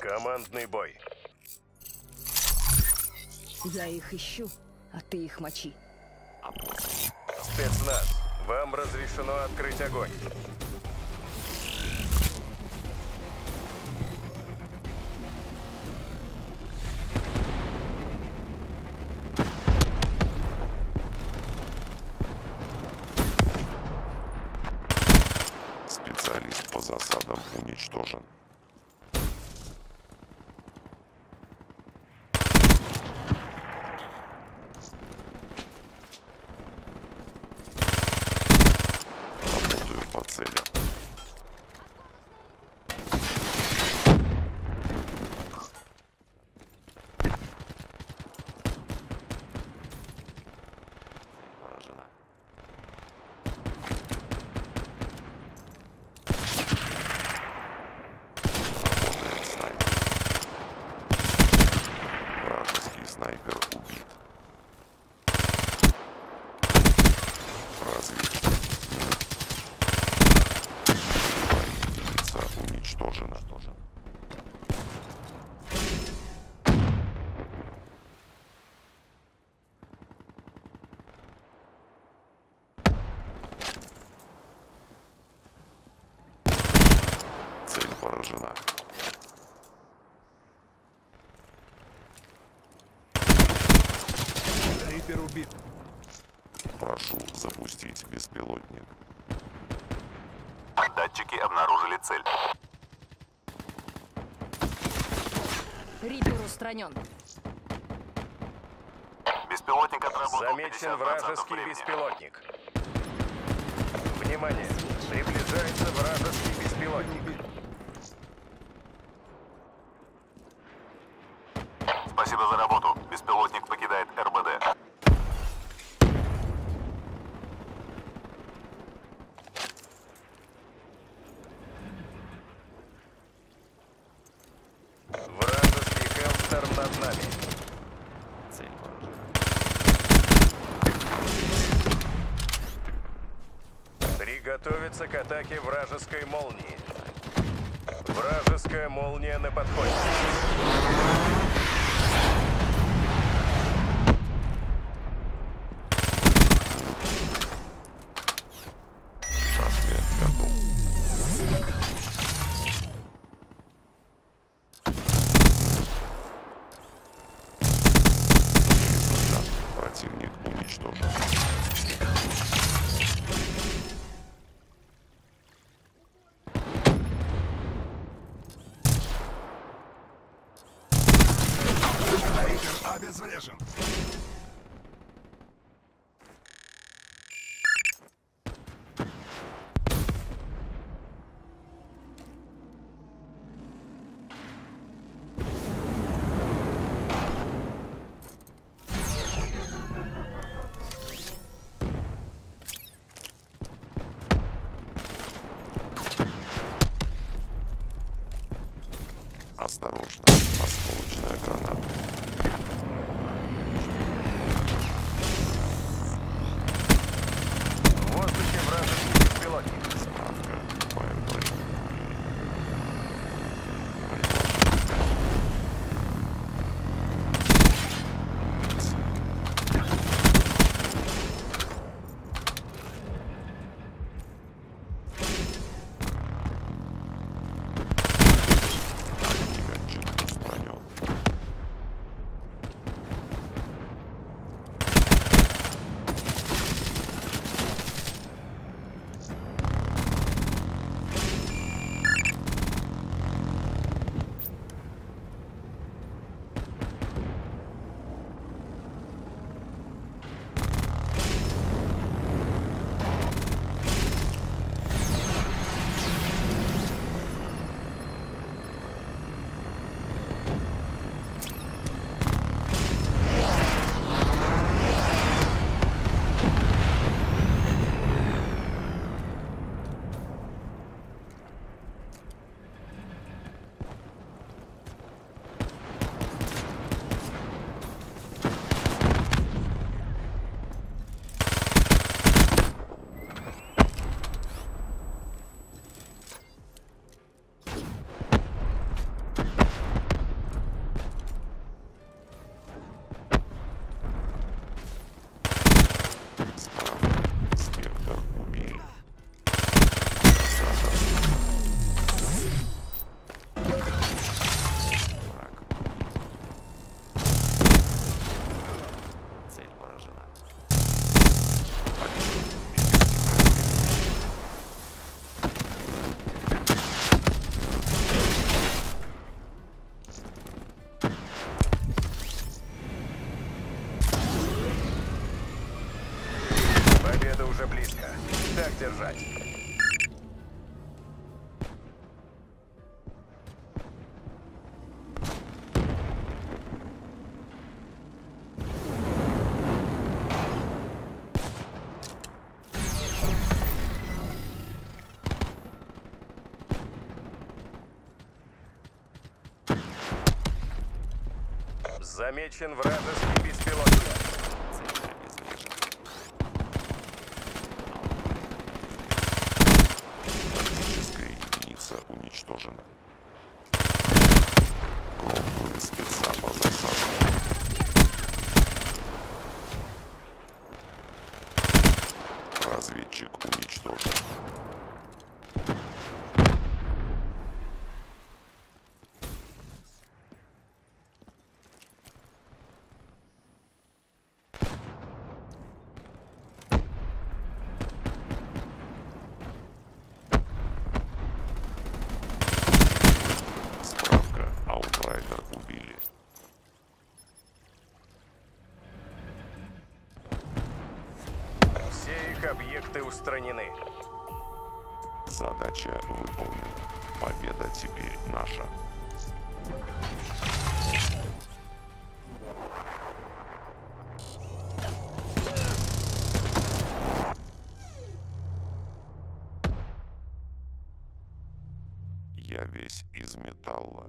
Командный бой. Я их ищу, а ты их мочи. Спецназ. Вам разрешено открыть огонь. Специалист по засадам уничтожен. Работаю по целям. Поражена. Работает снайпер. Вражеский снайпер убит. Разведка. Единица уничтожена. Снайпер убит. Прошу запустить беспилотник. Датчики обнаружили цель. Рипер устранен. Беспилотник отработал Замечен 50% вражеский времени. беспилотник. Внимание! Приближается вражеский беспилотник. Спасибо за работу. Беспилотник покидает РБД. Вражеский Хелстер над нами. Цель. Приготовиться к атаке вражеской молнии. Вражеская молния на подходе. Противник уничтожен. Обезврежен. Замечен вражеский беспилотник. Тактическая единица уничтожена. Крупные устранены. Задача выполнена. Победа теперь наша. Я весь из металла.